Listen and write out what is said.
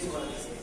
this works.